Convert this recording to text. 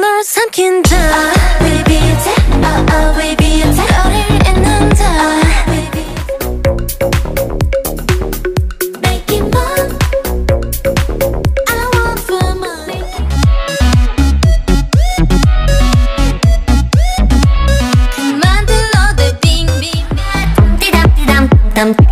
널 삼킨다 아, baby attack 아, 아, baby attack 너를 잇는다 Make it mine. I want for mine. 그만 둘러대 빙빙 띠담띠담 띠담.